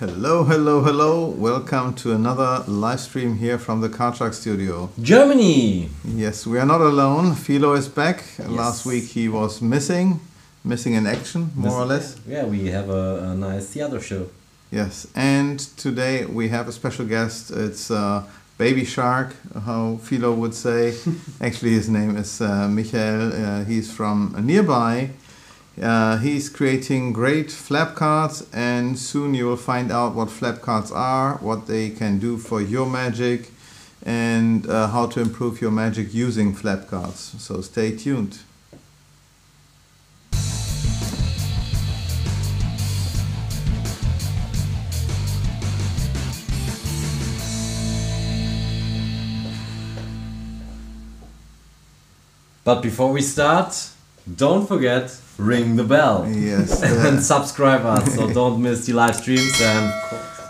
Hello, hello, hello. Welcome to another live stream here from the Card-Shark Studio. Germany! Yes, we are not alone. Philo is back. Last week he was missing, missing in action, more or less. Yeah, we have a, a nice theater show. Yes, and today we have a special guest. It's uh, Baby Shark, how Philo would say. Actually, his name is uh, Michael. Uh, he's from nearby. Uh, he's creating great flap cards, and soon you will find out what flap cards are, what they can do for your magic, and uh, how to improve your magic using flap cards. So stay tuned. But before we start, don't forget ring the bell Yes. and subscribe us so don't miss the live streams and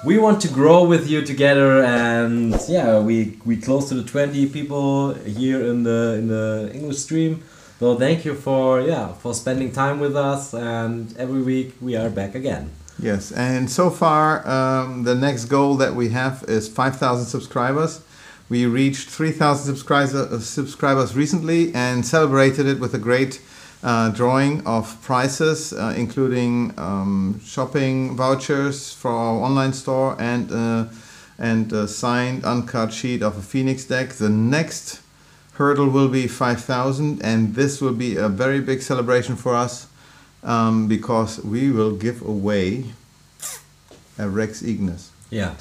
we want to grow with you together and yeah we we close to the 20 people here in the in the english stream so thank you for yeah for spending time with us and every week we are back again Yes, and so far um, the next goal that we have is 5,000 subscribers. We reached 3,000 subscribers, uh, subscribers recently and celebrated it with a great uh, drawing of prizes, uh, including um, shopping vouchers for our online store and uh, and a signed uncut sheet of a Phoenix deck. The next hurdle will be 5,000, and this will be a very big celebration for us um, because we will give away a Rex Ignis. yeah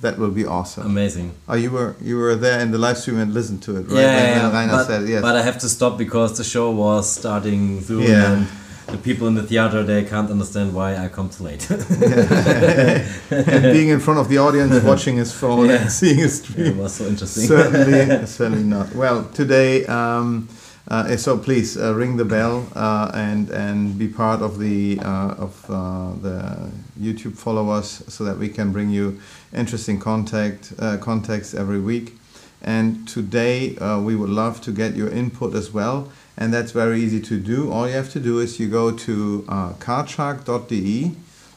That will be awesome. amazing Oh, you were you were there in the live stream and listened to it, right? Yeah, When- yeah, when but, said yes. but I have to stop because the show was starting soon Yeah. and the people in the theater they can't understand why I come too late. and being in front of the audience, watching his phone Yeah. and seeing his it stream. was so interesting. certainly, certainly not. Well, today um, Uh, so please uh, ring the bell uh, and and be part of the uh, of uh, the YouTube followers so that we can bring you interesting contact uh, context every week. And today uh, we would love to get your input as well, and that's very easy to do. All you have to do is you go to uh, cardshark.de.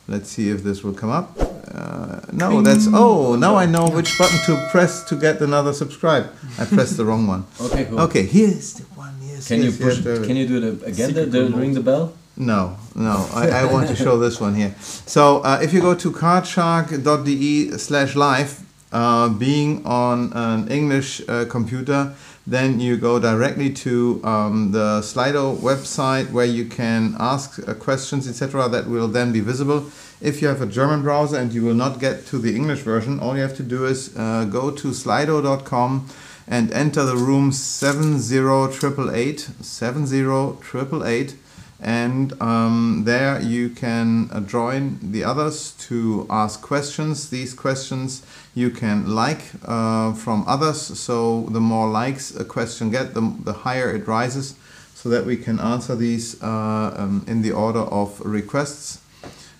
Let's see if this will come up. Uh, no, that's oh now I know which button to press to get another subscribe. I pressed the wrong one. Okay, cool. Okay, here's the one. Yes, Can you push? yes, Can you do it again? The, the ring the bell. No, no. I, I want to show this one here. So uh, if you go to cardshark.de slash live, uh, being on an English uh, computer, then you go directly to um, the Slido website where you can ask uh, questions, etc. That will then be visible. If you have a German browser and you will not get to the English version, all you have to do is uh, go to slido.com and enter the room 70888 70888 and um, there you can uh, join the others to ask questions. These questions you can like uh, from others, so the more likes a question get, the, the higher it rises, so that we can answer these uh, um, in the order of requests.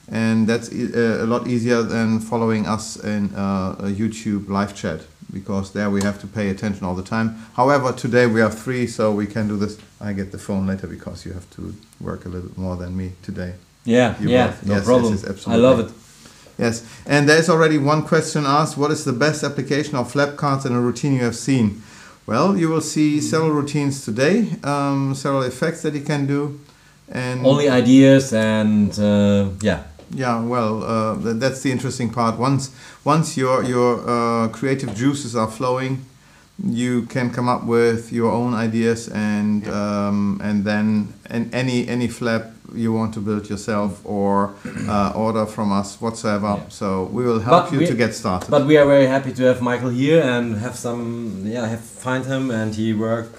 And that's e- uh, a lot easier than following us in uh, a YouTube live chat because there we have to pay attention all the time. However, today we are three, so we can do this. I get the phone later because you have to work a little bit more than me today. Yeah, You yeah, both. no Yes, problem. yes, yes, I love it. Yes, and there's already one question asked What is the best application of flap cards in a routine you have seen? Well, you will see Hmm. several routines today, um, several effects that you can do. And Only ideas and uh, yeah, yeah, well, uh, th- that's the interesting part. Once, once your your uh, creative juices are flowing, you can come up with your own ideas, and um, and then and any any flap you want to build yourself or uh, order from us whatsoever. Yeah. So we will help But you to get started. But we are very happy to have Michael here and have some, yeah, have find him and he work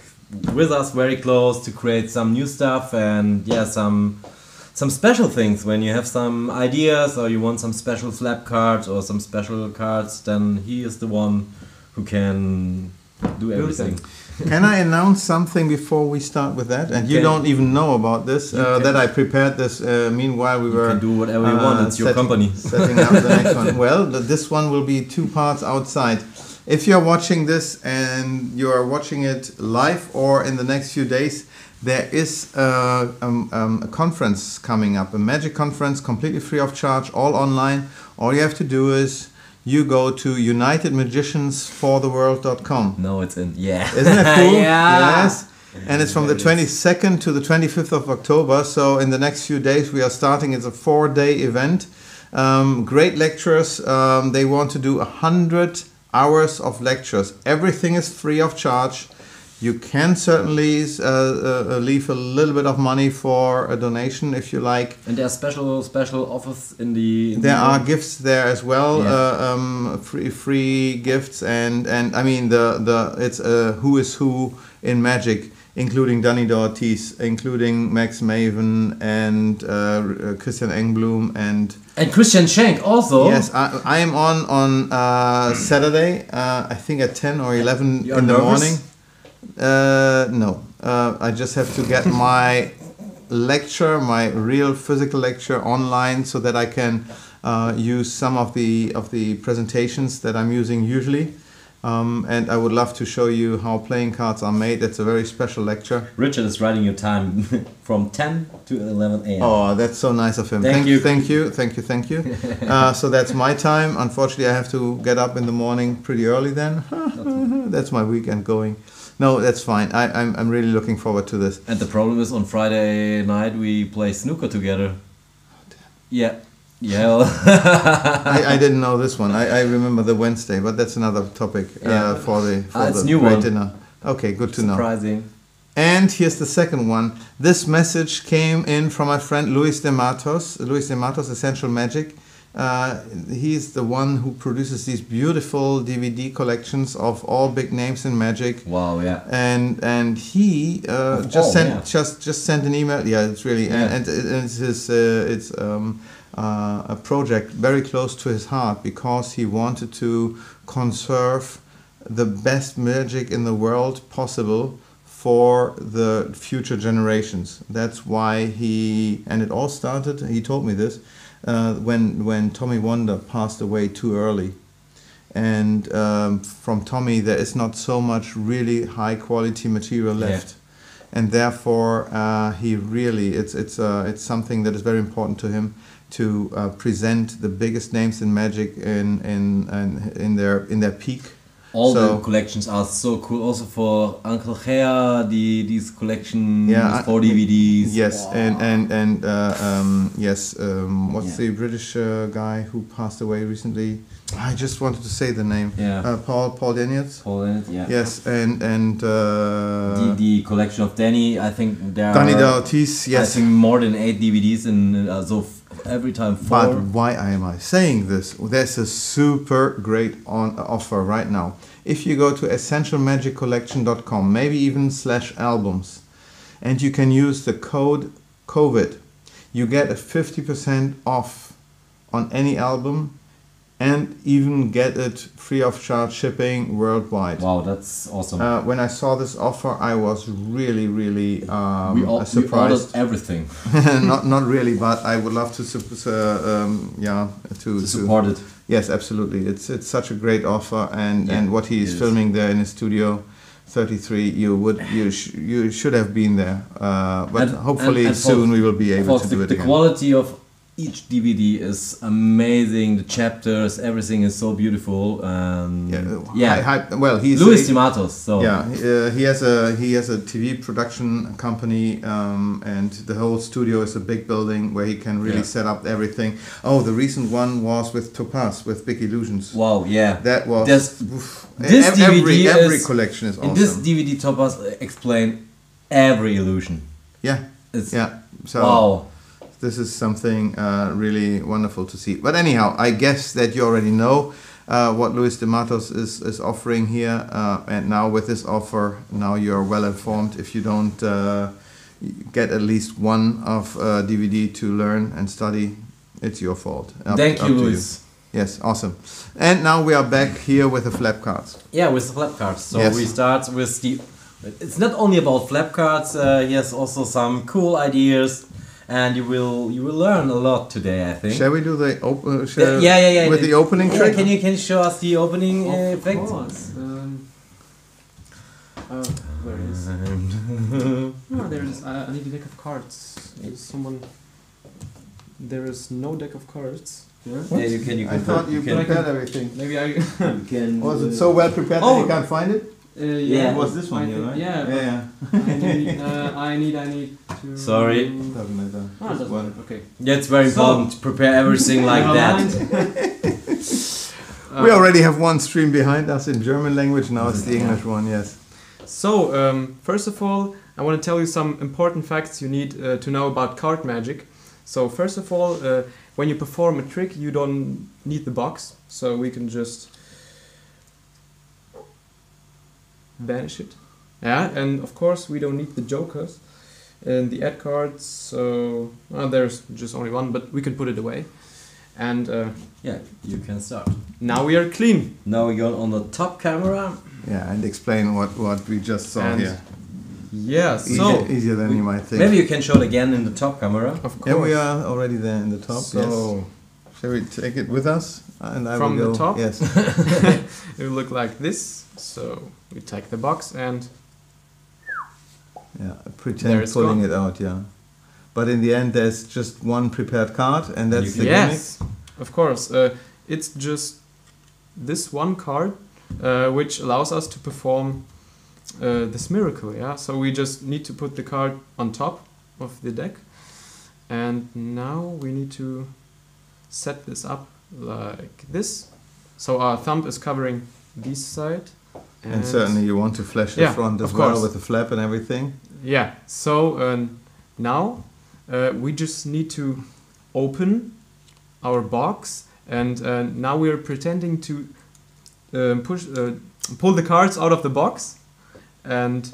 with us very close to create some new stuff and yeah, some some special things. When you have some ideas or you want some special flap cards or some special cards, then he is the one who can do everything. Can I announce something before we start with that? And you can. don't even know about this. Uh, that I prepared this. Uh, meanwhile, we You were can do whatever you uh, want. It's your setting- company. setting up the next one. Well, this one will be two parts outside. If you're watching this and you are watching it live or in the next few days, there is uh, um, um, a conference coming up, a magic conference, completely free of charge, all online. All you have to do is you go to unitedmagiciansfortheworld.com. No, it's in. Yeah. Isn't it cool? yeah. Yes. And it's from the 22nd to the 25th of October. So in the next few days, we are starting. It's a four-day event. Um, great lecturers. Um, they want to do a hundred hours of lectures. Everything is free of charge. You can certainly uh, uh, leave a little bit of money for a donation if you like. And there are special special offers in the. In There the are gifts there as well, Yeah. uh, um, free free gifts, and and I mean the the it's a who is who in magic, including Dani DaOrtiz, including Max Maven and uh, uh, Christian Engblom, and and Christian Schenk also. yes, I, I am on on uh, Saturday, uh, I think at ten or eleven You're in the nervous? morning. Uh, no, uh, I just have to get my lecture, my real physical lecture online, so that I can uh, use some of the of the presentations that I'm using usually. Um, and I would love to show you how playing cards are made. That's a very special lecture. Richard is writing your time from 10 to 11 a.m. Oh, that's so nice of him. Thank you. thank you, thank you, thank you. Uh, so that's my time. Unfortunately, I have to get up in the morning pretty early. Then that's my weekend going. No, that's fine. I, I'm I'm really looking forward to this. And the problem is on Friday night we play snooker together. Oh, Yeah. Yeah. I, I didn't know this one. I, I remember the Wednesday, but that's another topic uh, Yeah. for the for Ah, the new great one. dinner. Okay, good to know. Surprising. And here's the second one. This message came in from my friend Luis de Matos. Luis de Matos, Essential Magic. Uh, he's the one who produces these beautiful DVD collections of all big names in magic. Wow, yeah. And and he uh, just all, sent yeah. just just sent an email. Yeah, it's really Yeah. and, and it- it's his uh, it's um, uh, a project very close to his heart because he wanted to conserve the best magic in the world possible for the future generations. That's why he and it all started. He told me this uh, when when Tommy Wonder passed away too early, and um, from Tommy there is not so much really high quality material Yeah. left. And therefore, uh, he really it's it's uh, it's something that is very important to him to uh, present the biggest names in magic in in in, in their in their peak. All So- the collections are so cool. Also for Uncle Gea, the these collections Yeah, I- for DVDs. Yes, and and and uh, um, yes, um, what's Yeah. the British uh, guy who passed away recently? I just wanted to say the name. Yeah. Uh, Paul Paul Daniels. Poland, yeah. Yes, and and uh, The, the collection of Danny, I think there Danny are. I Yes. think more than eight DVDs and uh, so every time. But why am I saying this? There's a super great on offer right now. If you go to essentialmagiccollection.com, maybe even slash albums, and you can use the code COVID, you get a 50% off on any album and even get it free of charge shipping worldwide. wow, that's awesome. Uh, when I saw this offer, I was really, really um, we, all, we ordered surprised. everything not, not really, but I would love to, uh, um, yeah, to, to to support it. Yes, absolutely. It's it's such a great offer, and Yeah, and what he is is. filming there in his studio, thirty three. You would you sh- you should have been there, uh, but And- hopefully and- and soon we will be able to the, do it the again. quality of each DVD is amazing. The chapters, everything is so beautiful. And yeah, yeah. hi- hi- well, he's Luis de Matos. So yeah, uh, he has a he has a TV production company, um, and the whole studio is a big building where he can really Yeah. set up everything. Oh, the recent one was with Topas with Big Illusions. wow, yeah. That was This- oof. this every DVD every is- collection is awesome. In this DVD, Topas explain every illusion. yeah, It's yeah. So wow. This is something uh, really wonderful to see. But anyhow, I guess that you already know uh, what Luis de Matos is, is offering here, uh, and now with this offer, now you are well informed. If you don't uh, get at least one of uh, DVD to learn and study, it's your fault. Up- Thank up you, Luis. Yes, awesome. And now we are back here with the flap cards. Yeah, with the flap cards. So Yes. we start with the. It's not only about flap cards. Uh, he has also some cool ideas, and you will you will learn a lot today. I think. Shall we do the open? Yeah, yeah, yeah, yeah. With the opening yeah, trick. Can you can you show us the opening uh, Of effect? course. Um, uh, where is? Oh, there it is. I, I need a deck of cards. Is someone? There is no deck of cards. Yeah. yeah, you can. You I thought you can, prepared everything. Maybe I. can. Was it uh, so well prepared that Oh. you can't find it? Uh, Yeah. It was this one I here, think- right? Yeah. Yeah, but I need. Uh, I need. I need to. Sorry. yeah. Doesn't matter. Ah, doesn't matter. Okay. Yeah, it's very So- important to prepare everything like that. we already have one stream behind us in German language. Now it's the English one. Yes. So, um, first of all, I want to tell you some important facts you need uh, to know about card magic. So, first of all, uh, when you perform a trick, you don't need the box, so we can just banish it. Yeah, and of course, we don't need the jokers and the ad cards, so well, there's just only one, but we can put it away. And uh, Yeah, you can start. now we are clean. Now we go on the top camera. Yeah, and explain what what we just saw And here. Yeah, so Easier, easier than we- you might think. Maybe you can show it again in the top camera. of course. Yeah, we are already there in the top. So yes. Shall we take it with us? And I From will the go. top? Yes. it will look like this. So we take the box and Yeah. Pretend pulling gone. it out. Yeah. But in the end, there's just one prepared card, and that's You the can- yes, of course. Uh, it's just this one card uh, which allows us to perform uh, this miracle. Yeah. So we just need to put the card on top of the deck, and now we need to set this up like this. So our thumb is covering this side. Gimmick. And certainly, you want to flash the Yeah, front as of well course. with the flap and everything. Yeah. So um, now uh, we just need to open our box, and uh, now we are pretending to um, push, uh, pull the cards out of the box, and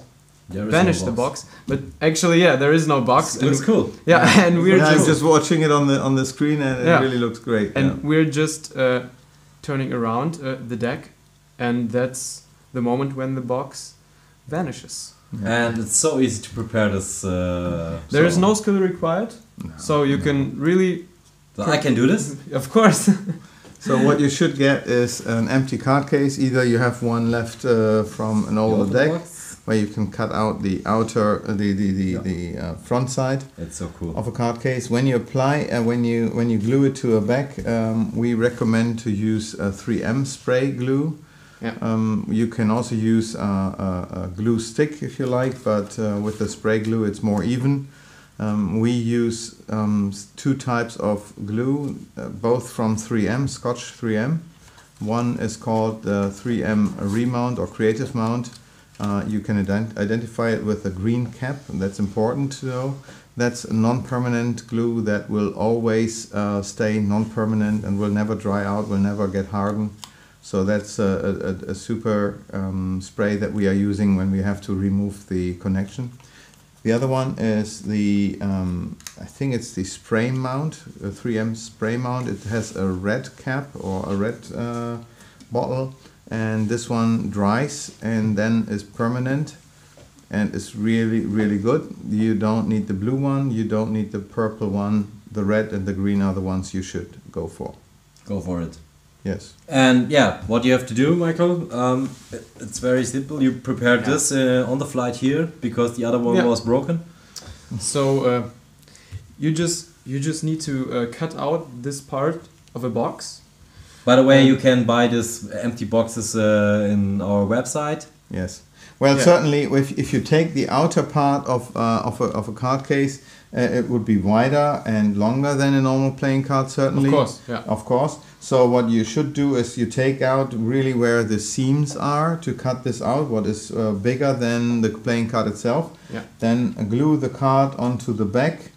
There is vanish no the box. But actually, yeah, there is no box. It looks and, cool. yeah, and we're yeah, I'm just, just watching it on the on the screen, and it Yeah. really looks great. and yeah. we're just uh, turning around uh, the deck, and that's the moment when the box vanishes. and it's so easy to prepare this. Uh, There is so- no skill required, so you can really, So I can do this. of course. So what you should get is an empty card case. Either you have one left uh, from an older deck, box. where you can cut out the outer, uh, the the the, Yeah. the uh, front side It's so cool. of a card case. When you apply, uh, when you when you glue it to a back, um, we recommend to use a 3M spray glue. Yeah. Um, you can also use a, a, a glue stick if you like, but uh, with the spray glue it's more even. Um, we use um, two types of glue, uh, both from 3M, Scotch 3M. One is called the 3M Remount or Creative Mount. Uh, you can ident- identify it with a green cap, that's important to know. That's a non-permanent glue that will always uh, stay non-permanent and will never dry out, will never get hardened. So that's a, a, a super um, spray that we are using when we have to remove the connection. The other one is the, um, I think it's the spray mount, a 3M spray mount. It has a red cap or a red uh, bottle, and this one dries and then is permanent and it's really, really good. You don't need the blue one, you don't need the purple one. The red and the green are the ones you should go for. Go for it. Yes. And yeah, what you have to do, Michael, um, it- it's very simple. You prepared Yeah. this uh, on the flight here because the other one Yeah. was broken. so uh, you just you just need to uh, cut out this part of a box. By the way, Um, you can buy this empty boxes uh, in our website. Yes. Well, Yeah. certainly, if, if you take the outer part of, uh, of, a, of a card case, uh, it would be wider and longer than a normal playing card, certainly. Of course, yeah. Of course. So, what you should do is you take out really where the seams are to cut this out, what is uh, bigger than the playing card itself. Yeah. Then glue the card onto the back.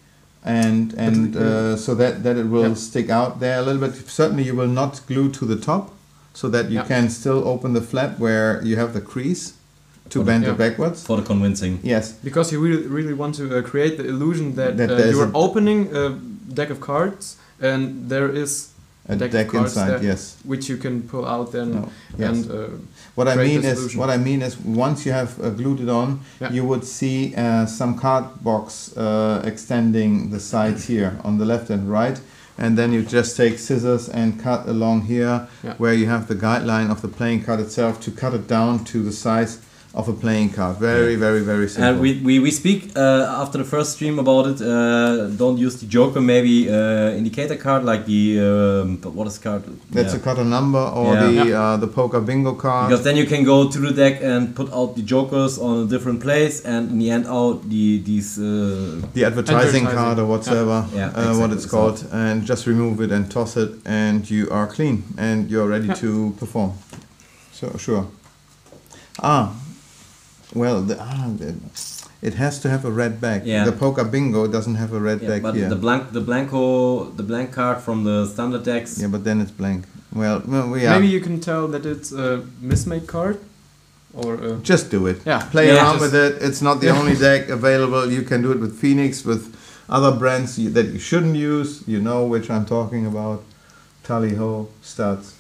And and uh, so that, that it will Yeah. stick out there a little bit. Certainly, you will not glue to the top, so that you Yeah. can still open the flap where you have the crease to For the- bend Yeah. it backwards. For the convincing. Yes, Because you really really want to uh, create the illusion that, That uh, you are opening a deck of cards and there is a deck deck, of cards inside. there. Yes. which you can pull out then No. Yes. and uh, what I mean is, illusion. what I mean is, once you have uh, glued it on, Yeah. you would see uh, some card box uh, extending the sides here on the left and right, and then you just take scissors and cut along here, Yeah. where you have the guideline of the playing card itself to cut it down to the size of a playing card. Very, very, very simple. And we, we, we speak uh, after the first stream about it. Uh, don't use the Joker, maybe uh, indicator card like the um, but what is the card? That's Yeah. a cutter number or Yeah. the Yeah. uh, the poker bingo card. Because then you can go to the deck and put out the jokers on a different place, and in the end out the these uh, the advertising, Advertising. card or whatsoever, Yeah. Yeah, uh, what it's called, and just remove it and toss it, and you are clean and you're ready Yeah. to perform. So sure. Ah, well, the, ah, the, it has to have a red back. Yeah. The poker bingo doesn't have a red yeah, back but here. the blank the blanco the blank card from the standard decks. yeah, but then it's blank. Well, well we are. maybe you can tell that it's a mismade card or uh, just do it. yeah Play Yeah, around with it. It's not the only deck available. You can do it with Phoenix, with other brands you, that you shouldn't use. You know which I'm talking about. Tally Ho, Studs,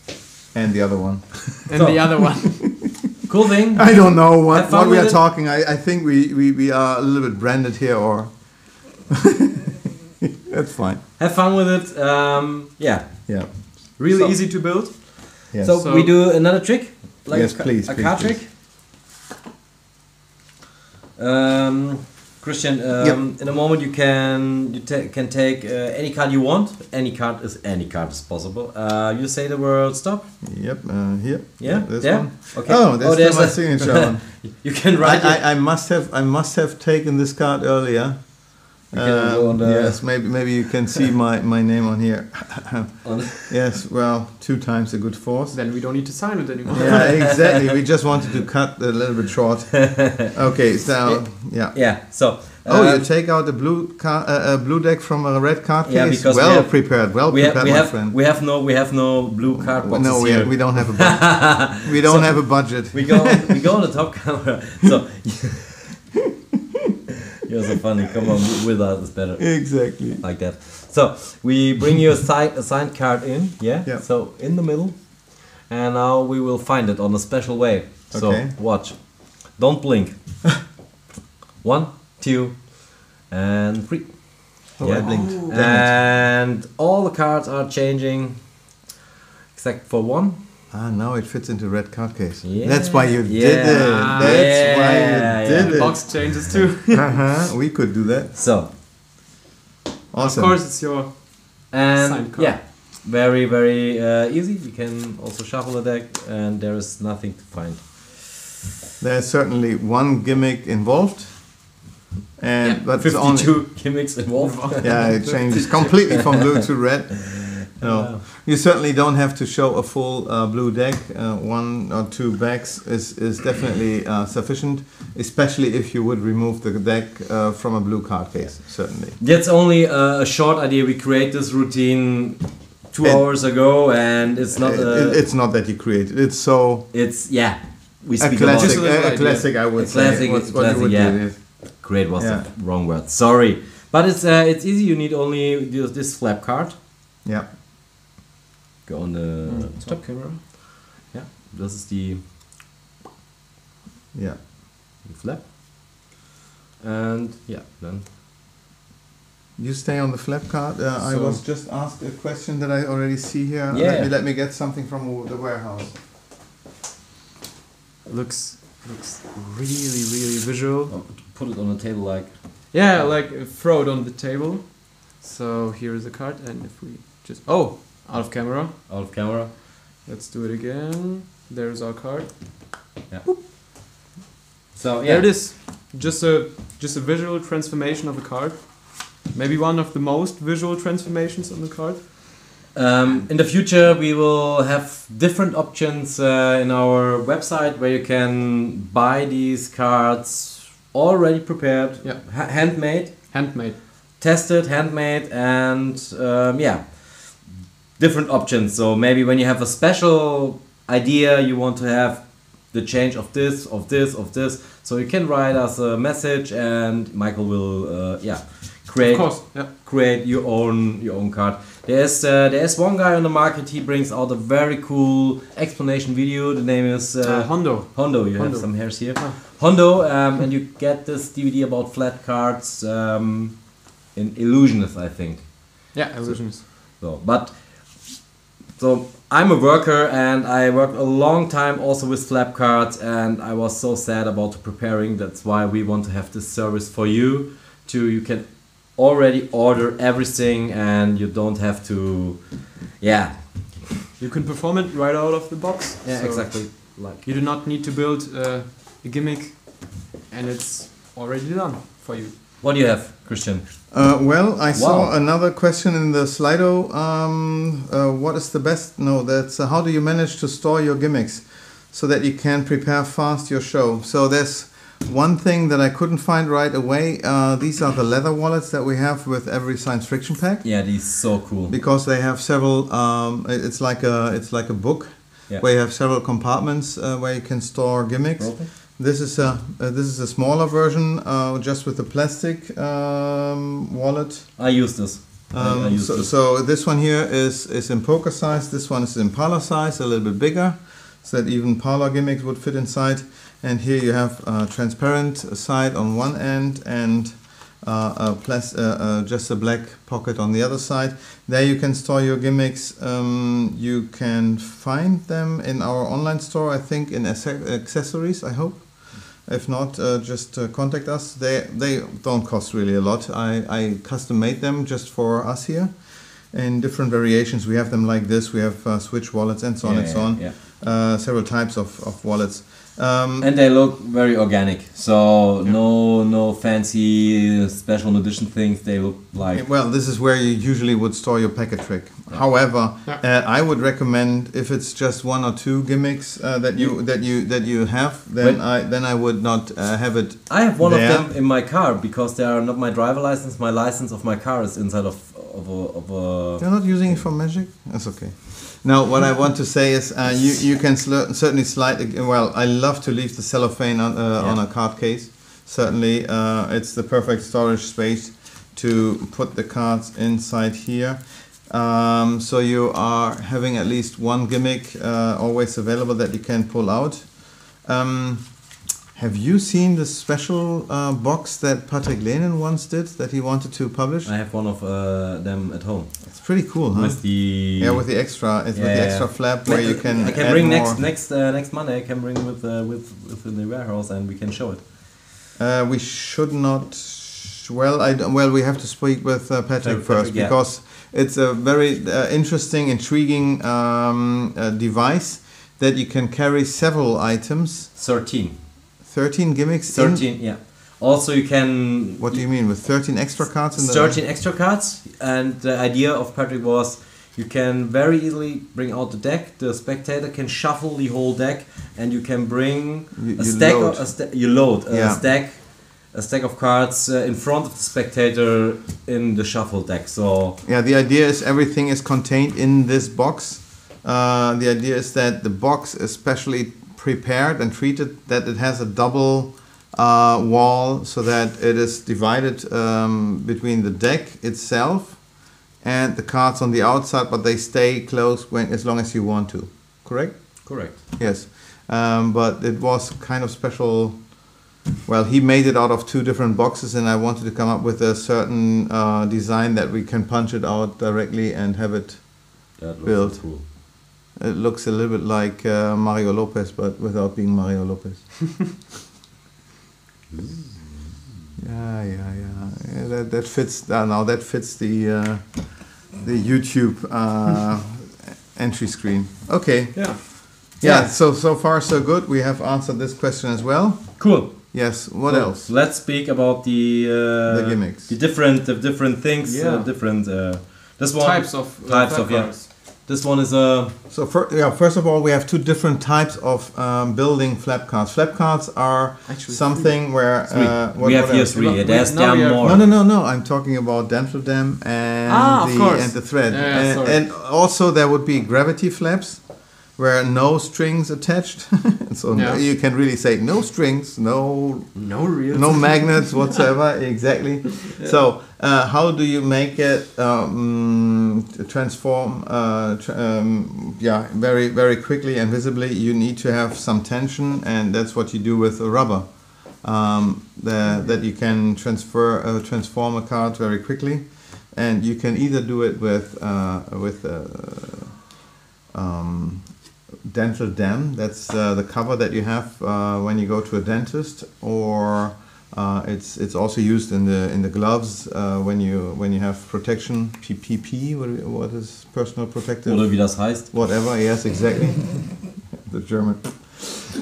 and the other one. and So- the other one Cool thing. I don't know what, what we are it. talking. I, I think we, we, we are a little bit branded here, or that's fine. Have fun with it. Um, yeah. Yeah. really So- easy to build Yes. So, So- we do another trick, like Yes, a, ca- please, a please, card please. trick. Um, Christian, um, in a moment you can you ta- can take uh, any card you want. Any card is any card is possible. Uh, you say the word stop. yep. Uh, here. Yeah. This yeah. one. Okay. Oh, that's still my signature one. You can I, write it. I, I must have I must have taken this card earlier. We can go on the- yes, maybe maybe you can see my, my name on here. yes, well, two times a good force. then we don't need to sign it anymore Yeah, exactly. We just wanted to cut a little bit short. Okay, so yeah. yeah. So. Oh, uh, you take out a blue car, uh, a blue deck from a red card case. Yeah, because we well have- prepared, well we have prepared, we my have friend. we have no we have no blue card boxes no, we, here. have, we don't have a budget. we don't So- have a budget. we go we go on the top camera. So you're so funny. Come on, with us is better. Exactly. like that. So we bring you a, si- a signed card in, yeah? Yeah. So in the middle, and now we will find it on a special way. So Okay. watch, don't blink. One, two, and three. Oh, yeah, I blinked. It. And all the cards are changing, except for one. Ah, now it fits into red card case. Yeah. That's why you Yeah. did it. That's Yeah, why you yeah. did The it. box changes too. uh-huh. We could do that. So, Awesome. Of course, it's your and Signed card. yeah, very very uh, easy. We can also shuffle the deck, and there is nothing to find. There's certainly one gimmick involved. And but it's only, Fifty-two gimmicks involved. yeah, it changes completely from blue to red. No, you certainly don't have to show a full uh, blue deck. Uh, one or two backs is, is definitely uh, sufficient, especially if you would remove the deck uh, from a blue card case. Certainly. That's only a, a short idea. We create this routine two And- hours ago, and it's not. It- A, it- it's not that you created. It's so it's yeah. We speak classic. A little A, a classic, I would A say. classic, What- it's what you classic, would yeah. yes. about great was Yeah. the wrong word. Sorry, but it's uh, it's easy. You need only this, this flap card. Yeah. Go on the Mm, top camera. Yeah, this is the Yeah. flap. And yeah, then. You stay on the flap card. Uh, I was just asked a question that I already see here. Yeah. Let me, let me get something from the warehouse. looks looks really really visual. oh, put it on the table like Yeah, like throw it on the table. So here is a card, and if we just oh out of camera, out of camera. let's do it again. There's our card. Yeah. So yeah, There it is. Just a just a visual transformation of a card. Maybe one of the most visual transformations on the card. Um, in the future, we will have different options uh, in our website where you can buy these cards already prepared, Yeah. ha- handmade, Handmade. tested, handmade, and um, yeah, different options. So maybe when you have a special idea, you want to have the change of this, of this, of this. So you can write us a message, and Michael will uh, yeah create Of course. Yeah. create your own your own card. There's uh, there's one guy on the market. He brings out a very cool explanation video. The name is Uh, uh, Hondo. Hondo. You have some hairs here. Ah. Hondo, um, and you get this DVD about flap cards um, in Illusionist, I think. Yeah, illusionist. So, but so I'm a worker and I worked a long time also with flap cards and I was so sad about preparing. That's why we want to have this service for you. To you can already order everything and you don't have to, yeah, You can perform it right out of the box. yeah, So exactly. Like You do not need to build uh, a gimmick, and it's already done for you. What do you have, Christian? Uh, well, I saw another question in the Slido. Um, uh, what is the best? No, that's uh, how do you manage to store your gimmicks so that you can prepare fast your show? So there's one thing that I couldn't find right away. Uh, these are the leather wallets that we have with every science fiction pack Yeah, these so cool. because they have several. Um, it's like a it's like a book Yeah. where you have several compartments uh, where you can store gimmicks. It. This is a uh, this is a smaller version, uh, just with a plastic um, wallet. I use this. I Um, use so, this. so this one here is is in poker size. This one is in parlor size, a little bit bigger, so that even parlor gimmicks would fit inside. And here you have a transparent side on one end and uh, a uh, uh, just a black pocket on the other side. There you can store your gimmicks. Um, you can find them in our online store, I think, in accessories. I hope. If not, uh, just uh, contact us. They they don't cost really a lot. I, I custom made them just for us here, in different variations. We have them like this. We have uh, switch wallets and so on Yeah, and so on. yeah. Uh, several types of, of wallets. Um, And they look very organic. So no no fancy special edition things. They look like well, this is where you usually would store your packet trick. However, Yeah. uh, I would recommend if it's just one or two gimmicks uh, that you that you that you have, then When- I then I would not uh, have it I have one There. of them in my car because they are not my driver license. My license of my car is inside of of a, of a You're not using it for magic? That's okay. Now, what I want to say is, uh, you you can sl- certainly slide. ag- Well, I love to leave the cellophane on, uh, on a card case. Certainly, uh, it's the perfect storage space to put the cards inside here. Um, so you are having at least one gimmick uh, always available that you can pull out. Um, Have you seen the special uh, box that Patrick Lenin once did that he wanted to publish? I have one of uh, them at home It's pretty cool, huh? with the yeah, with the extra, it's with the extra yeah. flap where you can. I can bring more. next next uh, next Monday. I can bring with uh, with within the warehouse and we can show it. Uh, we should not. Well, I well we have to speak with uh, Patrick Patrick, first yeah. because it's a very uh, interesting, intriguing um, uh, device that you can carry several items. Thirteen. Thirteen gimmicks. in- Thirteen. Yeah. Also, you can. what do you mean with thirteen extra cards in the? 13 extra cards and the idea of patrick was you can very easily bring out the deck the spectator can shuffle the whole deck and you can bring You- a you stack load. of, a sta- you load a Yeah. stack a stack of cards uh, in front of the spectator in the shuffle deck so Yeah, the idea is everything is contained in this box. Uh, the idea is that the box is specially prepared and treated that it has a double uh, wall so that it is divided um, between the deck itself and the cards on the outside, but they stay close when as long as you want to. Correct? correct Yes. Um, but it was kind of special. Well, he made it out of two different boxes, and I wanted to come up with a certain uh, design that we can punch it out directly and have it. that looks Build. cool It looks a little bit like uh, Mario Lopez, but without being Mario Lopez. yeah, yeah, yeah. yeah that, that fits. Uh, now that fits the uh, the YouTube uh, entry screen. Okay. Yeah. Yeah, Yeah. so so far so good. We have answered this question as well. cool Yes. What Cool. else? let's speak about the uh, The gimmicks. the different the different things Yeah. uh, different uh, this one Types of types flap of yeah cards. This one is a So fir- yeah, first of all, we have two different types of um, building flap cards. Flap cards are Actually, something where three. uh, what- we have here three Wait, there's now there more No, no, no, no. I'm talking about dental dam and Ah, of the course. and the thread. Yeah, yeah, and, sorry. and also there would be gravity flaps where no strings attached. so no- you can really say no strings, no No real. no magnets whatsoever exactly. So uh, how do you make it um, transform uh, tr- um, yeah very very quickly and visibly? You need to have some tension and that's what you do with a rubber um, the, that you can transfer uh, transform a card very quickly. And you can either do it with uh, with uh, um, dental dam. That's uh, the cover that you have uh, when you go to a dentist, or uh, it's it's also used in the in the gloves uh, when you when you have protection PPP. What, what is personal protective? oder wie das heißt whatever. Yes, exactly. the German.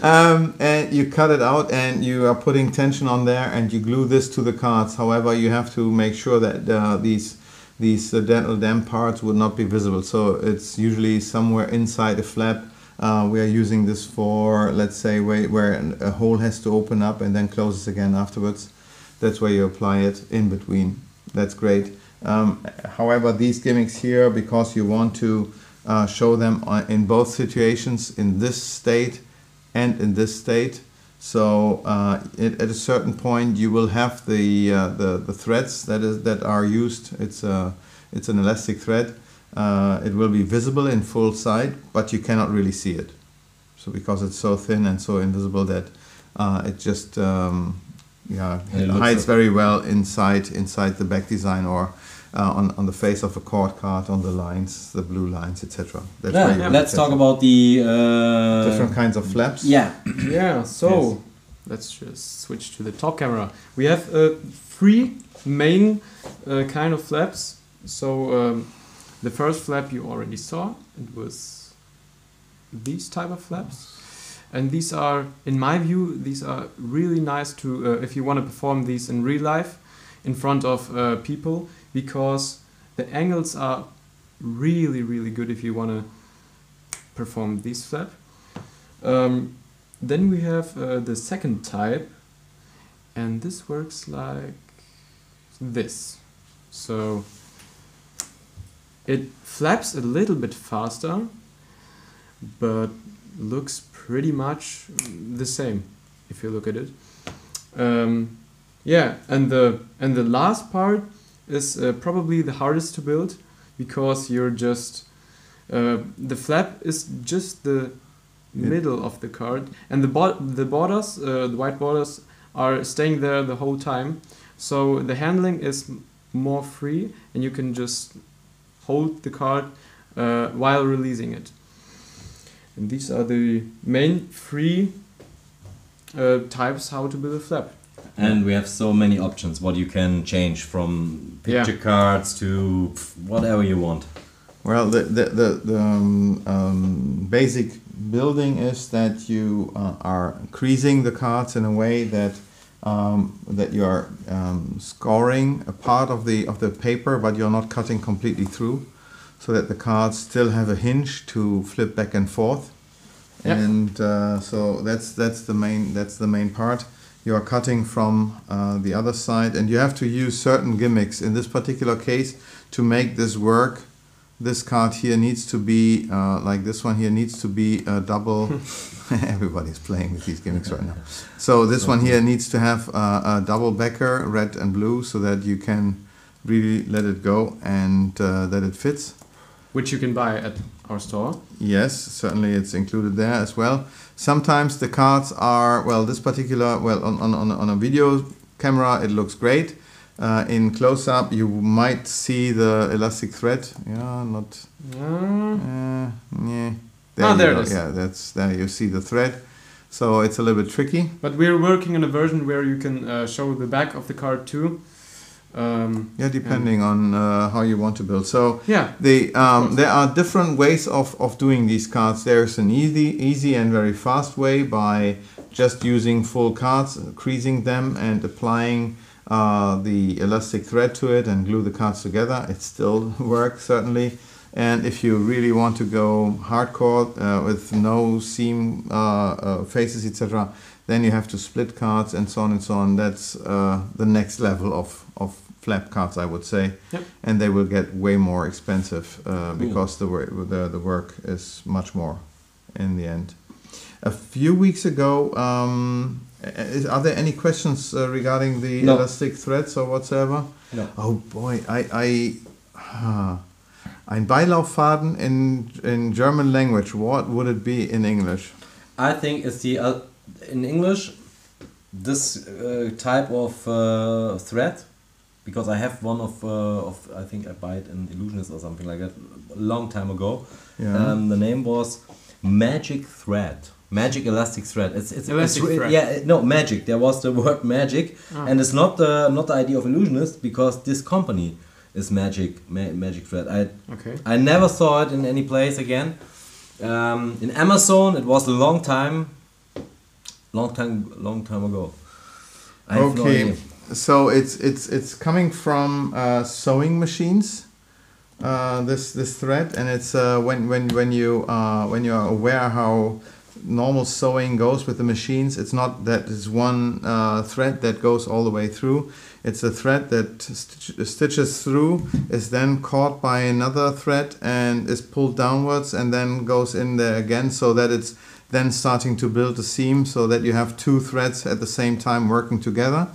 Um, and you cut it out, and you are putting tension on there, and you glue this to the cards. However, you have to make sure that uh, these these uh, dental dam parts would not be visible. So it's usually somewhere inside the flap. Uh, we are using this for, let's say, where, where a hole has to open up and then closes again afterwards. That's where you apply it in between. That's great. Um, however, these gimmicks here, because you want to uh, show them in both situations, in this state and in this state. So uh, it, at a certain point, you will have the uh, the, the threads that is that are used. It's a it's an elastic thread. Uh, it will be visible in full sight, but you cannot really see it. So because it's so thin and so invisible that uh, it just um, yeah it it hides like- very well inside inside the back design or uh, on on the face of a chord card on the lines, the blue lines, etc. That's yeah, let's talk about the uh, different kinds of flaps. yeah Yeah, so let's just switch to the top camera. We have uh, three main uh, kind of flaps. So um, the first flap you already saw. It was these type of flaps. And these are, in my view, these are really nice to uh, if you want to perform these in real life in front of uh, people because the angles are really really good if you want to perform these flap. Um, then we have uh, the second type, and this works like this. So it flaps a little bit faster, but looks pretty much the same if you look at it. Um, yeah, and the and the last part is uh, probably the hardest to build because you're just uh, the flap is just the middle of the card, and the bo- the borders, uh, the white borders, are staying there the whole time. So the handling is more free, and you can just hold the card uh, while releasing it. And these are the main three uh, types how to build a flap. And we have so many options what you can change from Yeah. picture cards to whatever you want. Well, the the the, the um, um, basic building is that you uh, are creasing the cards in a way that um, that you are um, scoring a part of the of the paper, but you're not cutting completely through, so that the cards still have a hinge to flip back and forth. Yeah. And uh, so that's that's the main that's the main part. You are cutting from uh, the other side, and you have to use certain gimmicks. In this particular case, to make this work, this card here needs to be uh, like this one here needs to be a double. Everybody's playing with these gimmicks right now. So this one here needs to have uh, a double backer, red and blue, so that you can really let it go and uh, that it fits. which you can buy at our store. Yes, certainly it's included there as well. Sometimes the cards are well. This particular well on, on, on a video camera it looks great. Uh, in close up you might see the elastic thread. Yeah, not. Uh, Uh, yeah. Ah, you there it is. Yeah, that's there. You see the thread. So it's a little bit tricky. but we're working on a version where you can uh, show the back of the card too. Um, Yeah, depending on uh, how you want to build. So yeah, the um, there are different ways of, of doing these cards. There's an easy easy and very fast way by just using full cards, creasing them, and applying uh, the elastic thread to it and glue the cards together. It still works certainly. And if you really want to go hardcore uh, with no seam uh, uh, faces, etc., then you have to split cards and so on and so on. That's uh, the next level of, of flap cards, I would say Yep. and they will get way more expensive uh, because the, the the work is much more in the end. A few weeks ago, um, is, are there any questions uh, regarding the No. elastic threads or whatsoever? No. Oh boy, I I. ein Beilauffaden in in German language. What would it be in English? I think it's the uh, in English this uh, type of uh, thread because I have one of uh, of I think I buy it in Illusionist or something like that a long time ago. Yeah. Um, the name was Magic Thread. Magic elastic thread. It's it's, Elastic it's thread. yeah no magic. There was the word magic, Ah. and it's not the not the idea of illusionist because this company is magic ma- magic thread. I okay. I never saw it in any place again. Um, in Amazon, it was a long time, long time, long time ago. I have no okay, so it's it's it's coming from uh, sewing machines. Uh, this this thread, and it's uh, when when when you uh, when you are aware how normal sewing goes with the machines. It's not that it's one uh, thread that goes all the way through. It's a thread that stitch, stitches through, is then caught by another thread and is pulled downwards, and then goes in there again, so that it's then starting to build a seam, so that you have two threads at the same time working together.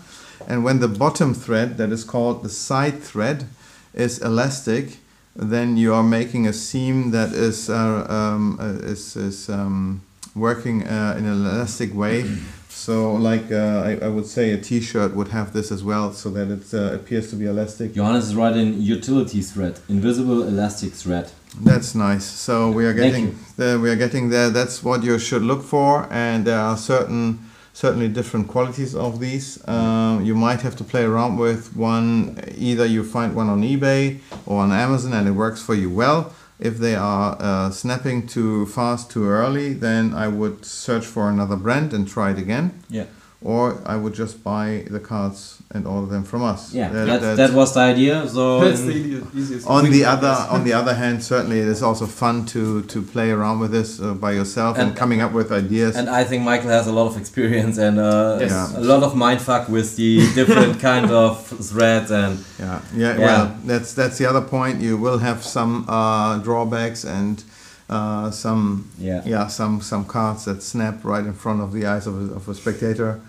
And when the bottom thread, that is called the side thread, is elastic, then you are making a seam that is uh, um, uh, is, is um, working uh, in an elastic way. So, like uh, I, I would say, a T-shirt would have this as well, so that it uh, appears to be elastic. Johannes is writing utility thread, invisible elastic thread. That's nice. So we are getting there. We are getting there. That's what you should look for, and there are certain, certainly different qualities of these. Um, you might have to play around with one. Either you find one on eBay or on Amazon, and it works for you well. If they are uh, snapping too fast, too early, then I would search for another brand and try it again. Yeah, Or I would just buy the cards and order them from us. yeah. That- that, that's- that was the idea. So That's the easiest. on the other on the other hand certainly it is also fun to to play around with this uh, by yourself and, And- coming up with ideas and I think Michael has a lot of experience and uh, Yes. Yeah. a lot of mindfuck with the different kind of threads and yeah, yeah Yeah. well that's that's the other point you will have some uh, drawbacks and uh, some Yeah. yeah some some cards that snap right in front of the eyes of a, of a spectator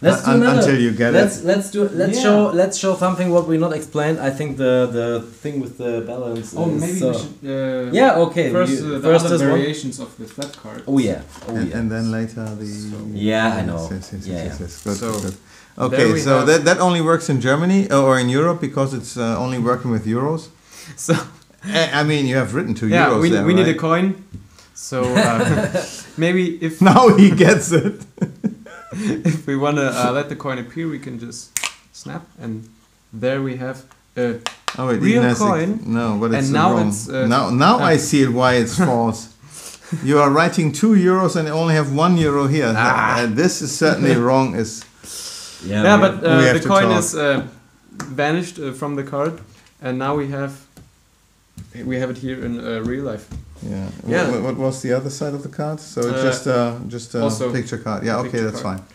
Let's Un- do another. until you get let's, it. Let's do. Let's Yeah. show. Let's show something what we not explained. I think the the thing with the balance. Oh, is, maybe uh, we should. Uh, Yeah. Okay. First, you- uh, the first other this one. variations of the flap card. Oh yeah. Oh and, yeah. and then later the Yeah, I know. Yes, yes, yes, Yeah, yes, yes. Good, So, good. Okay, so that, that only works in Germany uh, or in Europe because it's uh, only working with euros. So I I mean, you have written two yeah, euros we, there, we need a coin. So uh, maybe if Now he gets it. if we want to uh, let the coin appear, we can just snap, and there we have. Uh, Oh wait, Real even has coin, No, but it's and now wrong. it's, uh, now now ah. I see it why it's false. you are writing two euros and only have one euro here. Ah. And this is certainly wrong. Is yeah. yeah, but uh, the coin talk. is uh, vanished uh, from the card, and now we have we have it here in uh, real life. Yeah. Yeah. What, what was the other side of the card? So Uh, just uh, just a also picture card. Yeah. a Okay, that's card. fine.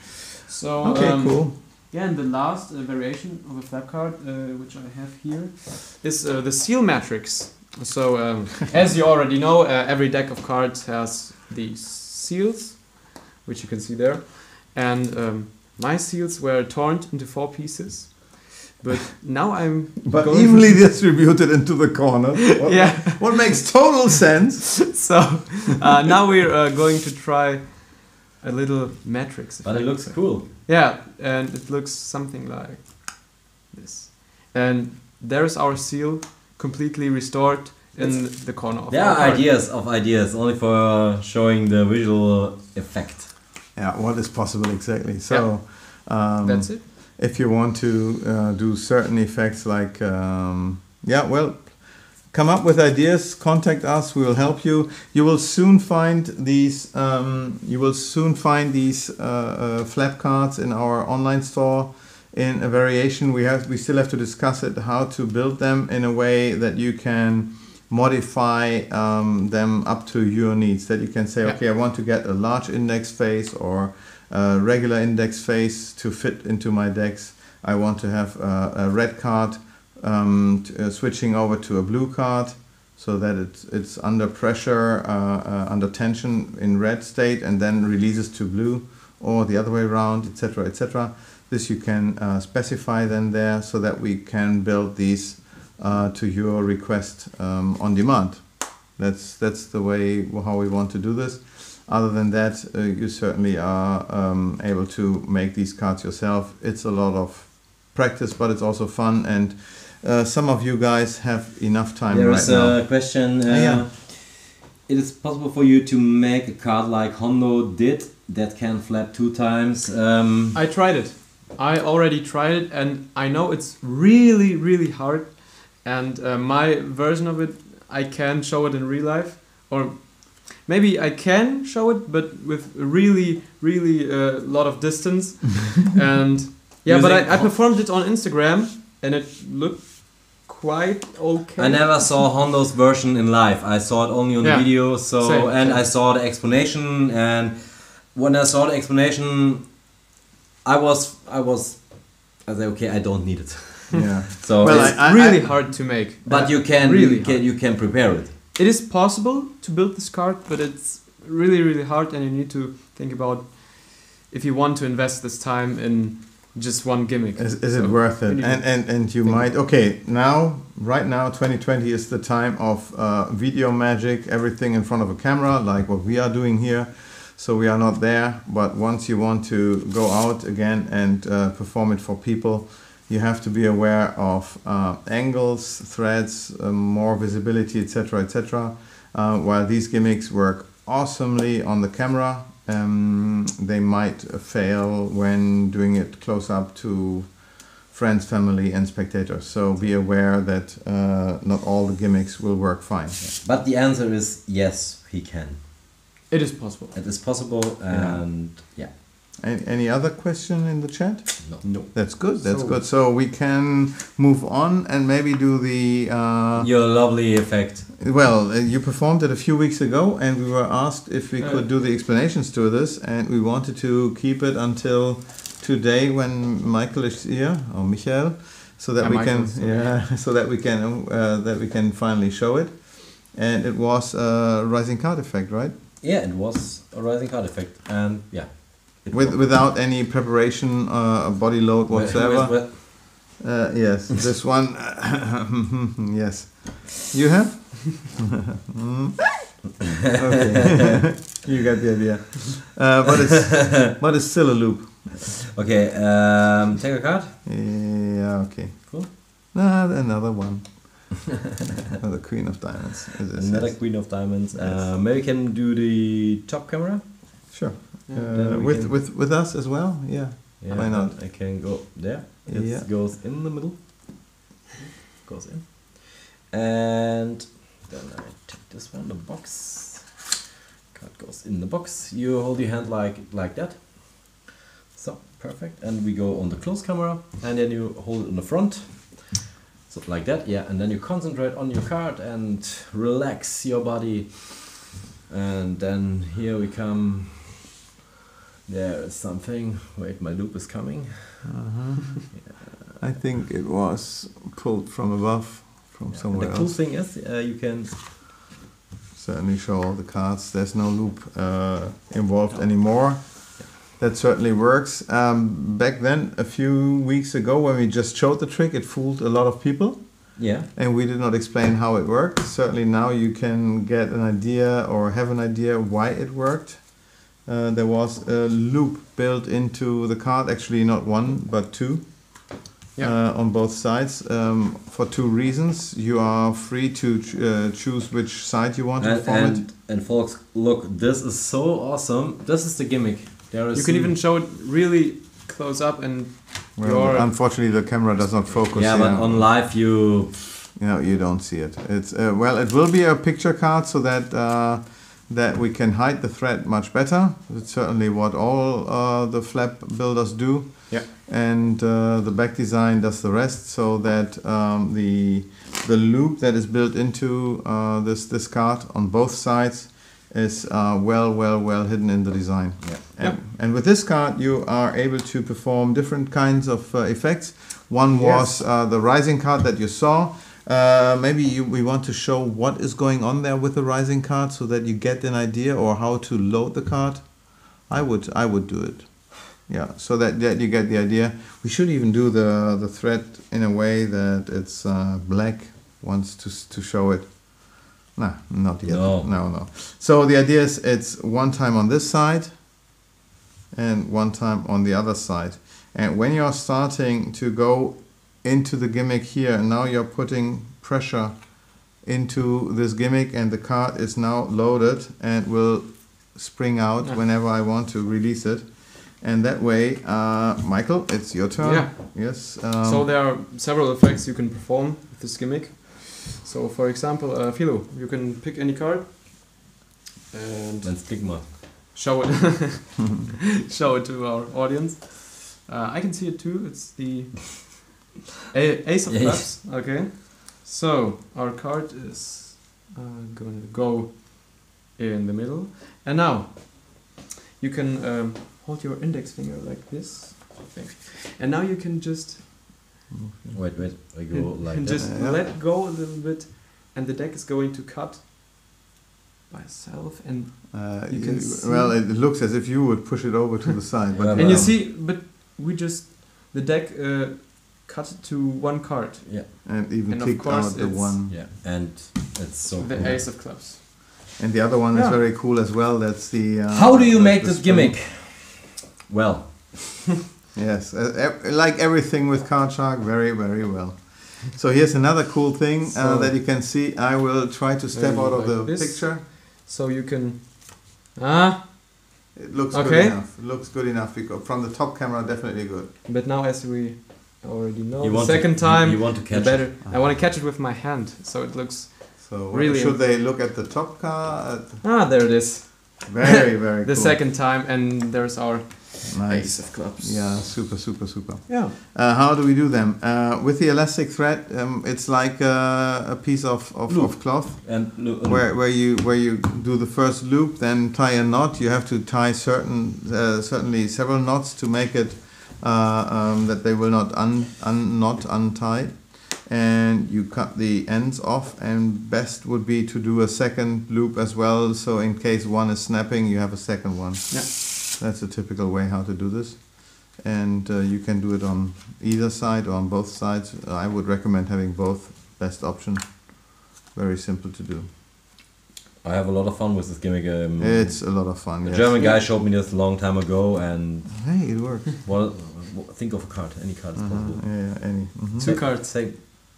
So Okay, um, cool. Yeah, and the last uh, variation of a flap card, uh, which I have here, is uh, the seal matrix. So, um, as you already know, uh, every deck of cards has these seals, which you can see there. And um, my seals were torn into four pieces. But now I'm But evenly distributed into the corner. What, Yeah. What makes total sense. so uh, now we're uh, going to try a little matrix. but it looks say. cool. Yeah, and it looks something like this. And there's our seal completely restored in the corner of There our are card. ideas of ideas only for showing the visual effect. Yeah. What is possible exactly? So. Um, That's it. If you want to uh, do certain effects like um, yeah well come up with ideas contact us we will help you. You will soon find these um, you will soon find these uh, uh, flap cards in our online store in a variation. We have we still have to discuss it how to build them in a way that you can modify um, them up to your needs. That you can say Yeah. okay i want to get a large index face or a regular index face to fit into my decks i want to have a, a red card um, uh, switching over to a blue card so that it's, it's under pressure uh, uh, under tension in red state and then releases to blue or the other way around etc etc this you can uh, specify then there so that we can build these uh, to your request um, on demand. That's that's the way how we want to do this. Other than that, uh, you certainly are um, able to make these cards yourself. It's a lot of practice, but it's also fun. And uh, some of you guys have enough time There right is now. a question. Uh, Yeah. It is possible for you to make a card like Hondo did that can flap two times. Um, I tried it. I already tried it, and I know it's really, really hard. And uh, my version of it, I can show it in real life, or maybe I can show it, but with a really, really a lot of distance. and yeah, but I, I performed it on Instagram, and it looked quite okay. I never saw Hondo's version in live. I saw it only on Yeah. video. So Same, and same. I saw the explanation. And when I saw the explanation, I was I was I said okay, I don't need it. yeah. So Well, it's- it's I- really I- hard to make. but you can really you can you can prepare it. It is possible to build this card, but it's really, really hard, and you need to think about if you want to invest this time in just one gimmick. Is, is So, it worth it? And, and, and you might, okay, now, right now, 2020 is the time of uh, video magic, everything in front of a camera, like what we are doing here. So we are not there, but once you want to go out again and uh, perform it for people, you have to be aware of uh, angles, threads, uh, more visibility, etc., etc. Uh, while these gimmicks work awesomely on the camera, um, they might fail when doing it close up to friends, family, and spectators. So be aware that uh, not all the gimmicks will work fine. But the answer is yes, he can. It is possible. It is possible, Yeah. and yeah, Any, any other question in the chat? no. No. That's good. That's So- good. So we can move on and maybe do the. Uh, Your lovely effect. Well, uh, you performed it a few weeks ago, and we were asked if we Uh, could do the explanations to this, and we wanted to keep it until today when Michael is here or Michael, so that Yeah, we can Michael's, yeah, so that we can uh, that we can finally show it. and it was a rising card effect, right? Yeah, it was a rising card effect, and yeah, it With without any preparation, uh, body load whatsoever. Uh, yes, this one. yes, you have. Mm. okay, you got the idea. Uh, but it's but it's still a loop. okay, um, take a card. Yeah. Okay. Cool. Ah, another one. another queen of diamonds. Another yes. queen of diamonds. Yes. Uh, maybe we can do the top camera. Sure. Yeah. Uh, with can- with with us as well. Yeah. Yeah, Why not? I can go there. It Yeah. goes in the middle. Goes in. And then I take this one, the box. Card goes in the box. You hold your hand like like that. So perfect. And we go on the close camera, and then you hold it in the front. So like that, yeah. And then you concentrate on your card and relax your body. And then here we come. There is something. Wait, my loop is coming. I think it was pulled from above, from somewhere the cool else. thing is, uh, you can Certainly show all the cards. There's no loop uh, involved anymore. That certainly works. Um, back then, a few weeks ago, when we just showed the trick, it fooled a lot of people. yeah and we did not explain how it worked. Certainly now you can get an idea or have an idea why it worked. Uh, there was a loop built into the card, actually not one but two, Yeah. uh, on both sides um, for two reasons. You are free to ch- uh, choose which side you want to and, it. and and folks, look, this is so awesome. This is the gimmick. There is You can even show it really close up and Well, your- unfortunately, the camera does not focus. yeah, but on live you No, you don't see it. It's uh, well, it will be a picture card so that uh, that we can hide the thread much better. It's certainly what all uh, the flap builders do. Yeah. And uh, the back design does the rest, so that um, the the loop that is built into uh, this this card on both sides is uh, well, well, well hidden in the design. Yeah. And, and with this card, you are able to perform different kinds of uh, effects. One was Yes. uh, the rising card that you saw. Uh, maybe you, we want to show what is going on there with the rising card, so that you get an idea or how to load the card. I would I would do it. Yeah, so that, that you get the idea. We should even do the the thread in a way that it's uh, black wants to to show it. Nah, not yet. No. no, no. So the idea is it's one time on this side and one time on the other side. And when you're starting to go into the gimmick here, and now you're putting pressure into this gimmick, and the card is now loaded and will spring out Yeah. whenever I want to release it. And that way, uh, Michael, it's your turn. Yeah. Yes. Um, so there are several effects you can perform with this gimmick. So for example, uh, Philo, you can pick any card and then stigma. show it show it to our audience. Uh, I can see it too. It's the a- ace of Yeah. clubs. Okay. So our card is uh, going to go in the middle, and now you can um, hold your index finger like this. And now you can just Wait, wait. I go like and that. just Yeah. let go a little bit, and the deck is going to cut by itself. And uh, you can you- well, it looks as if you would push it over to the side, but Yeah, and you Um, see, but we just the deck uh, cut to one card, Yeah, and even And of kicked out the one. yeah, and it's so the cool. ace of clubs. And the other one is very cool as well. That's the. Uh, How do you the- make the this spring. gimmick? Well, Yes, uh, ev- like everything with Card Shark, very, very well. So here's another cool thing uh, that you can see. I will try to step out of like the this. picture. So you can ah, It looks good enough. It looks good enough from the top camera, definitely good. but now as we already know, you the want second to, time you want to the catch better. it. I want to catch it with my hand, so it looks So Really should they look at the top card? ah there it is. Very, very The cool. second time, and there's our Nice. ace of clubs. Yeah, super, super, super. yeah. Uh, how do we do them? Uh, with the elastic thread, um, it's like uh, a piece of, of, of cloth. And look, where, where you where you do the first loop, then tie a knot. You have to tie certain uh, certainly several knots to make it uh, um, that they will not un, un not untie. and you cut the ends off. And best would be to do a second loop as well, so in case one is snapping, you have a second one. Yeah. That's a typical way how to do this. And uh, you can do it on either side or on both sides. I would recommend having both. Best option. Very simple to do. I have a lot of fun with this gimmick. Um, It's a lot of fun. a yes. German guy showed me this a long time ago, and Hey, it works. well, think of a card. Any card is Uh-huh. possible. Yeah, yeah, any. mhm. Two cards. Say,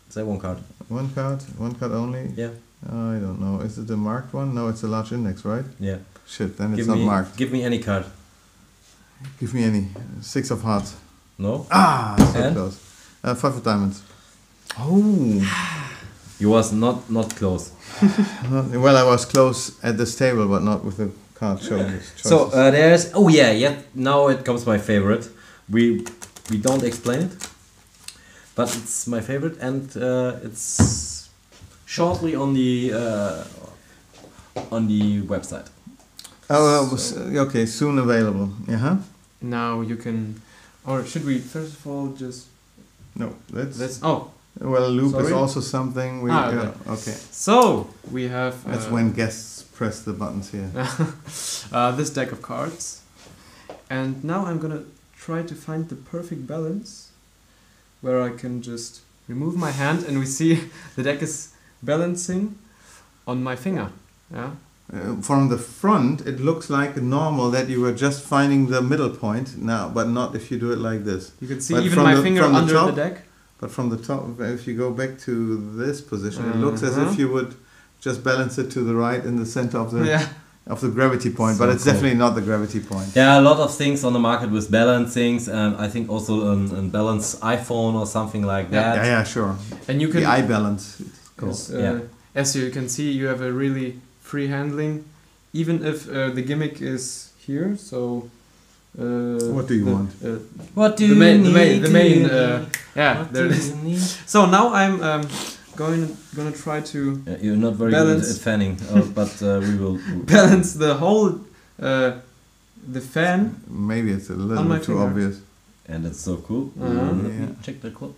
say one card. One card, one card only. Yeah, I don't know. Is it a marked one? No, it's a large index, right? yeah. Shit, then it's give not me, marked. give me any card. Give me any. Six of hearts. No. Ah, so And? close. Uh, five of diamonds. Oh. You was not not close. well, I was close at this table, but not with the card showing its. So uh, there's oh yeah yeah now it comes my favorite. We we don't explain it, but it's my favorite and uh, it's shortly on the uh, on the website. oh, well, was- okay, soon available. Yeah. huh? Now you can, or should we first of all just No, that's, let's oh well. A loop is also something we. Ah, yeah, okay. okay. so we have That's uh, when guests press the buttons here. uh, this deck of cards, and now I'm gonna try to find the perfect balance, where I can just remove my hand and we see the deck is balancing on my finger. Yeah. Uh, from the front, it looks like normal that you were just finding the middle point now, but not if you do it like this. You can see But even from my the- finger from the under top? the deck. But from the top, if you go back to this position, it looks as Uh-huh. if you would just balance it to the right in the center of the Yeah. Of the gravity point. So but it's cool. definitely not the gravity point. There are a lot of things on the market with balancings, and I think also an, an balance iPhone or something like Yeah. that. Yeah, yeah, sure. And you can the eye balance. It's cool. Yes, uh, Yeah. As you can see, you have a really free handling, even if uh, the gimmick is here. So. Uh, What do you the, want? Uh, What do the you main, the need main, the main. Uh, yeah. What there do it is. you need? So now I'm um, going gonna try to Yeah, you're not very Balance. good at fanning, uh, but uh, we will. balance the whole uh, the fan. Maybe it's a little bit too finger. obvious. And it's so cool. Uh-huh. Let me check the clock.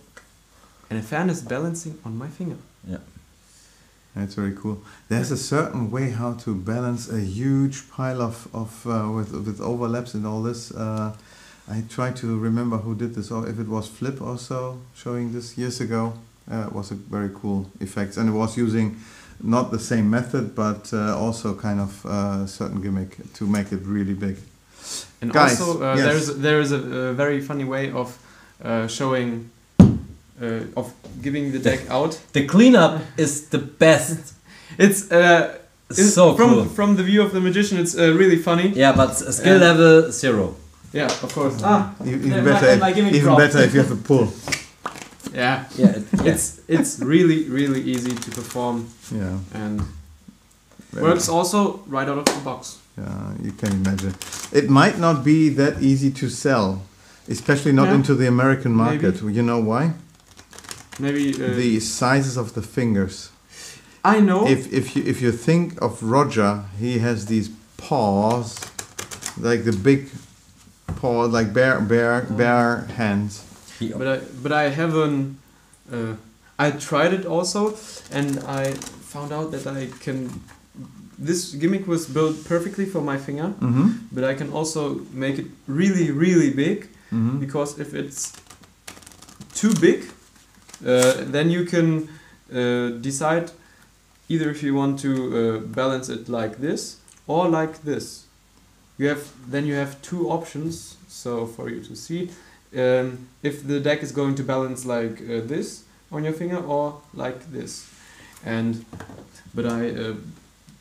And the fan is balancing on my finger. Yeah. That's very cool. There's a certain way how to balance a huge pile of, of uh, with with overlaps and all this. Uh, I try to remember who did this, or if it was Flip or so, showing this years ago. Uh, it was a very cool effect, and it was using not the same method, but uh, also kind of uh, certain gimmick to make it really big. And Guys, also uh, yes. there's there is a, a very funny way of uh, showing uh, of giving the deck out. The cleanup is the best. It's uh, It's it's so from cool. from the view of the magician. It's uh, really funny. Yeah, but s- skill level zero. Yeah, of course. Ah, Even better, my gimmick even dropped. better if you have a pull. yeah. Yeah, it, yeah. It's it's really really easy to perform Yeah. and very works also right out of the box. Yeah, you can imagine. It might not be that easy to sell, especially not Yeah. into the American market. Maybe. You know why? Maybe uh, the sizes of the fingers. I know. If if you if you think of Roger, he has these paws, like the big paw, like bare bare bare hands. He- but I but I haven't. Uh, I tried it also, and I found out that I can. This gimmick was built perfectly for my finger, Mm-hmm. but I can also make it really really big mm-hmm. because if it's too big, uh, then you can uh, decide either if you want to uh, balance it like this or like this. You have then you have two options. So for you to see, um, if the deck is going to balance like uh, this on your finger or like this, and but I uh,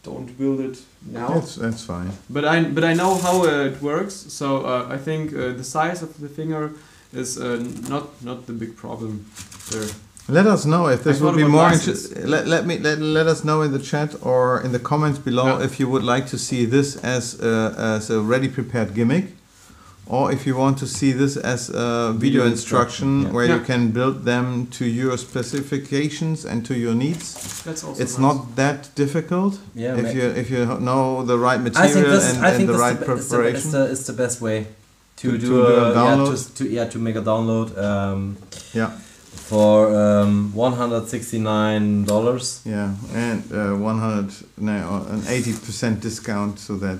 don't build it now. That's that's fine. But I but I know how uh, it works, so uh, I think uh, the size of the finger is uh, not not the big problem there. Let us know if this I would be more. glasses. Inter- let, let me let, let us know in the chat or in the comments below Yeah. if you would like to see this as a, as a ready prepared gimmick, or if you want to see this as a video, Video instruction, instruction, yeah. where you can build them to your specifications and to your needs. That's also it's nice. not that difficult yeah, if you if you know the right material this, and, I and think the this right the, be- is the, preparation. is the, is the best way to, To- do, to do a a, download? Yeah, to, to, yeah, to make a download. Um, yeah. for um, one hundred sixty nine dollars. Yeah, and uh, 100, no, an 80% discount so that,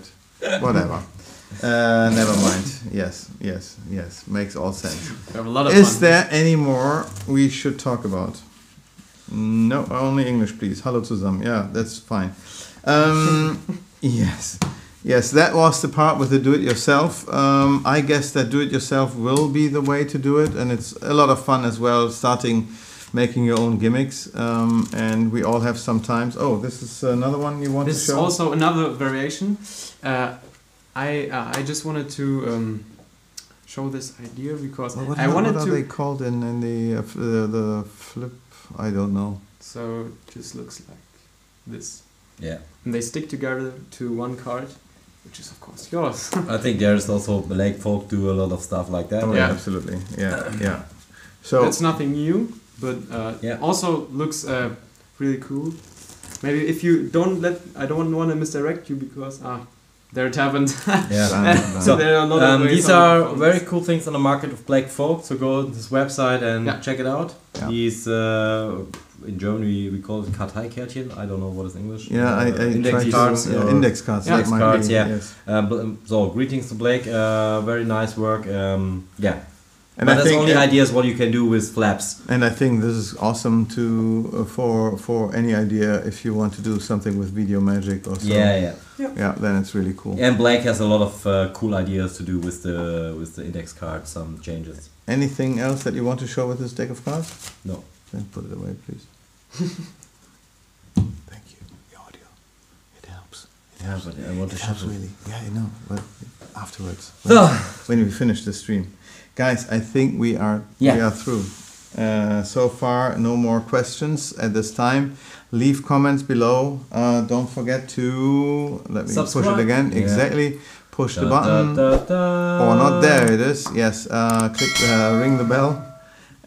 whatever. Uh, never mind. Yes, yes, yes. Makes all sense. We have a lot of Is fun. there any more we should talk about? No, only English, please. Hallo zusammen. Yeah, that's fine. Um, yes, yes, that was the part with the do-it-yourself. Um, I guess that do-it-yourself will be the way to do it, and it's a lot of fun as well. Starting making your own gimmicks, um, and we all have sometimes. Oh, this is another one you want This to is show. also another variation. Uh, I uh, I just wanted to um, show this idea because Well, what, I are- wanted what are to. they called in, in the uh, uh, the flip? I don't know. So it just looks like this, Yeah, and they stick together to one card, which is of course yours. I think there's also Blake Vogt do a lot of stuff like that. Oh, Yeah. absolutely. Yeah, yeah. So It's nothing new, but uh, Yeah. also looks uh, really cool. Maybe if you don't let, I don't want to misdirect you because ah, there it happened. Yeah. So, So, there are a lot Um, ways these are perform very cool things on the market of Blake Vogt. So go to this website and Yeah. check it out. Yeah. He's uh, in Germany we call it Karteikärtchen. I don't know what is English. yeah, Uh, I index tried to- cards. yeah, index cards. Yeah. that Cards, be, yeah. Yes. Um, so greetings to Blake. Uh, very nice work. Um, yeah, And but I that's think, only ideas what you can do with flaps. and I think this is awesome to uh, for for any idea if you want to do something with video magic or so. Yeah, yeah. Yeah, then it's really cool. And Blake has a lot of uh, cool ideas to do with the with the index card. Some changes. Anything else that you want to show with this deck of cards? No. Then put it away, please. Thank you. The audio. It helps. It Yeah, helps. but I want to It helps shuffle. really. Yeah, I know. But afterwards, So, when, when we finish the stream, guys, I think we are we are through. Uh, so far, no more questions at this time. Leave comments below. Uh, don't forget to let me push Subscribe. it again. Yeah. Exactly. Push the button. da, da, da. Or not there it is. Yes. Uh, click uh, ring the bell,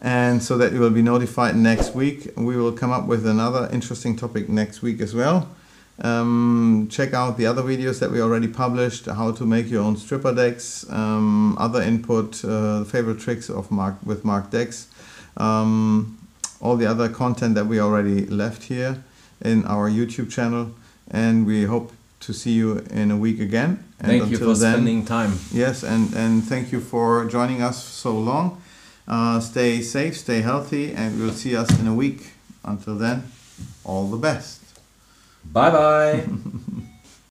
and so that you will be notified next week. We will come up with another interesting topic next week as well. Um, check out the other videos that we already published. How to make your own stripper decks. Um, other input. Uh, favorite tricks of Mark with Mark decks. Um, all the other content that we already left here in our YouTube channel, and we hope to see you in a week again. And Thank you until for then, spending time. Yes, and, and thank you for joining us so long. Uh, stay safe, stay healthy, and we'll see us in a week. Until then, all the best. Bye bye.